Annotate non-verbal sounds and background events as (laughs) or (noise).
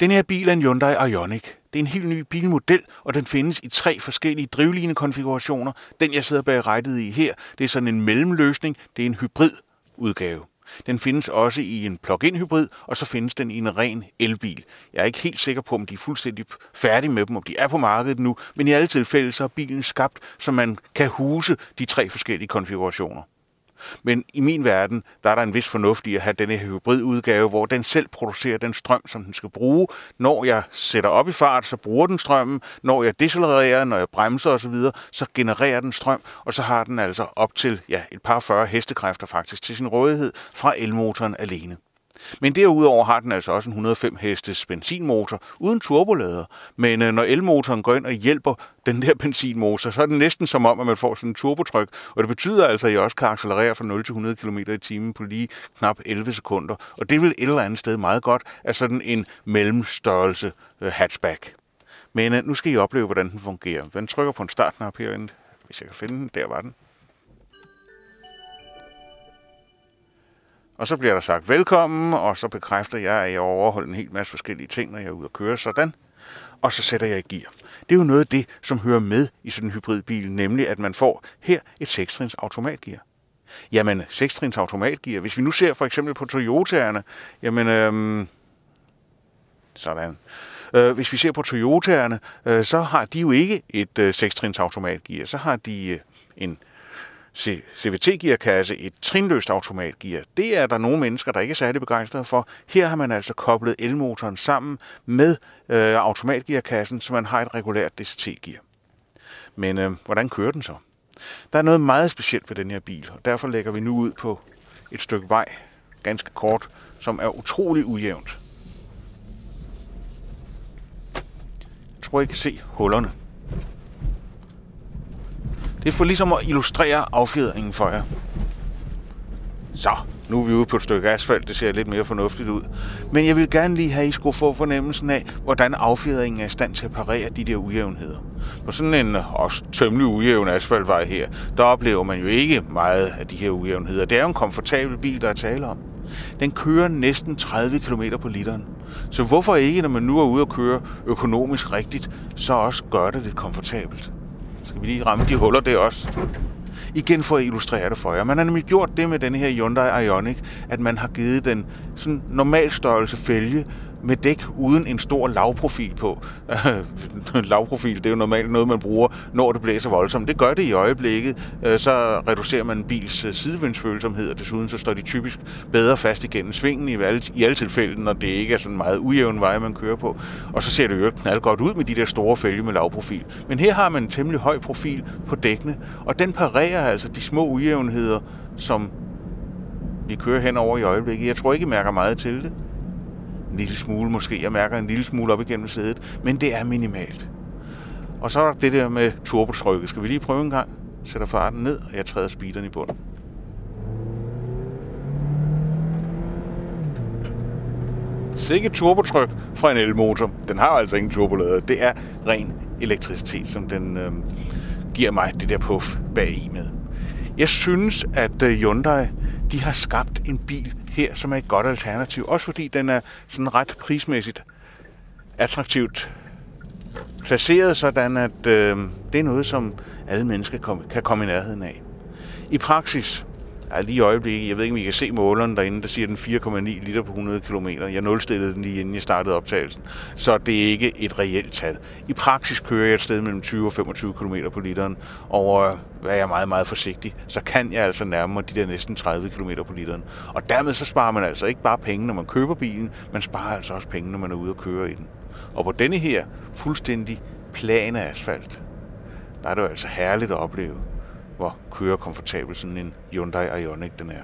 Den her bil er en Hyundai Ioniq. Det er en helt ny bilmodel, og den findes i tre forskellige drivlinekonfigurationer. Den, jeg sidder bag rettet i her, det er sådan en mellemløsning. Det er en hybridudgave. Den findes også i en plug-in hybrid, og så findes den i en ren elbil. Jeg er ikke helt sikker på, om de er fuldstændig færdige med dem, om de er på markedet nu, men i alle tilfælde så er bilen skabt, så man kan huse de tre forskellige konfigurationer. Men i min verden, der er der en vis fornuft i at have denne hybridudgave, hvor den selv producerer den strøm, som den skal bruge. Når jeg sætter op i fart, så bruger den strømmen. Når jeg decelererer, når jeg bremser osv., så genererer den strøm, og så har den altså op til ja, et par 40 hestekræfter faktisk til sin rådighed fra elmotoren alene. Men derudover har den altså også en 105 hestes benzinmotor uden turbolader. Men øh, når elmotoren går ind og hjælper den der benzinmotor, så er det næsten som om, at man får sådan en turbotryk. Og det betyder altså, at I også kan accelerere fra 0 til 100 km i timen på lige knap 11 sekunder. Og det vil et eller andet sted meget godt af sådan en mellemstørrelse øh, hatchback. Men øh, nu skal I opleve, hvordan den fungerer. Den trykker på en startknap herinde. Hvis jeg kan finde den, der var den. Og så bliver der sagt velkommen, og så bekræfter jeg, at jeg overholder en hel masse forskellige ting, når jeg er ude at køre sådan. Og så sætter jeg i gear. Det er jo noget af det, som hører med i sådan en hybridbil, nemlig at man får her et 6-trins automatgear. Jamen, 6-trins automatgear. Hvis vi nu ser for eksempel på Toyota'erne, jamen, øhm, sådan. Øh, hvis vi ser på Toyota'erne, øh, så har de jo ikke et øh, 6-trins automatgear. Så har de øh, en CVT-gearkasse, et trinløst automatgear. Det er der nogle mennesker, der ikke er særlig begejstrede for. Her har man altså koblet elmotoren sammen med øh, automatgearkassen, så man har et regulært DCT-gear. Men øh, hvordan kører den så? Der er noget meget specielt ved den her bil, og derfor lægger vi nu ud på et stykke vej, ganske kort, som er utrolig ujævnt. Jeg tror, I kan se hullerne. Det er for ligesom at illustrere affjedringen for jer. Så, nu er vi ude på et stykke asfalt, det ser lidt mere fornuftigt ud. Men jeg vil gerne lige have, at I skulle få fornemmelsen af, hvordan affjedringen er i stand til at parere de der ujævnheder. På sådan en også tømmelig ujævn asfaltvej her, der oplever man jo ikke meget af de her ujævnheder. Det er jo en komfortabel bil, der er tale om. Den kører næsten 30 km på literen. Så hvorfor ikke, når man nu er ude at køre økonomisk rigtigt, så også gøre det lidt komfortabelt? Skal vi lige ramme de huller der også? Igen for at illustrere det for jer. Man har nemlig gjort det med den her Hyundai Ioniq, at man har givet den sådan normal størrelse fælge, med dæk uden en stor lavprofil på. (laughs) lavprofil, det er jo normalt noget, man bruger, når det blæser voldsomt. Det gør det i øjeblikket. Øh, så reducerer man en bils øh, sidevindsfølsomhed, og desuden så står de typisk bedre fast igennem svingen i alle, i alle tilfælde, når det ikke er sådan meget ujævn vej, man kører på. Og så ser det jo knald godt ud med de der store fælge med lavprofil. Men her har man en temmelig høj profil på dækkene, og den parerer altså de små ujævnheder, som vi kører hen over i øjeblikket. Jeg tror ikke, I mærker meget til det. En lille smule måske. Jeg mærker en lille smule op igennem sædet, men det er minimalt. Og så er der det der med turbotrykket. Skal vi lige prøve en gang? Sætter farten ned, og jeg træder speederen i bunden. Sikke turbotryk fra en elmotor. Den har altså ingen turbolader. Det er ren elektricitet, som den øh, giver mig det der puff bag i med. Jeg synes, at øh, Hyundai de har skabt en bil her, som er et godt alternativ. Også fordi den er sådan ret prismæssigt attraktivt placeret, sådan at øh, det er noget, som alle mennesker kom, kan komme i nærheden af. I praksis, Ja, lige i øjeblikket, jeg ved ikke, om I kan se måleren derinde, der siger den 4,9 liter på 100 km. Jeg nulstillede den lige inden jeg startede optagelsen, så det er ikke et reelt tal. I praksis kører jeg et sted mellem 20 og 25 km på literen, og øh, er jeg meget, meget forsigtig, så kan jeg altså nærme mig de der næsten 30 km på literen. Og dermed så sparer man altså ikke bare penge, når man køber bilen, man sparer altså også penge, når man er ude og køre i den. Og på denne her fuldstændig plane asfalt, der er det jo altså herligt at opleve hvor kører komfortabel sådan en Hyundai Ioniq den er.